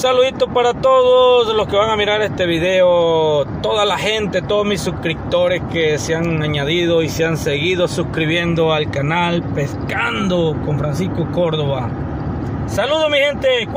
saludito para todos los que van a mirar este video, toda la gente, todos mis suscriptores que se han añadido y se han seguido suscribiendo al canal Pescando con Francisco Córdoba. Saludos mi gente, cuídense.